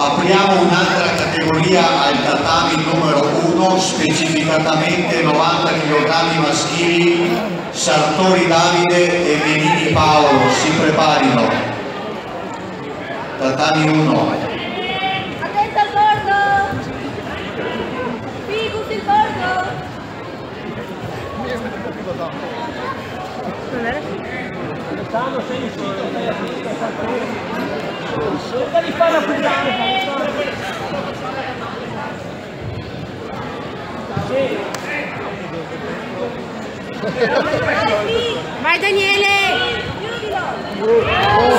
Apriamo un'altra categoria al tatami numero 1, specificatamente 90 kg maschili, Sartori Davide e Benini Paolo, si preparino. Tatami 1. Attenta al bordo! Figus il bordo! Sei sito, stai Vai Daniele! Giudilo!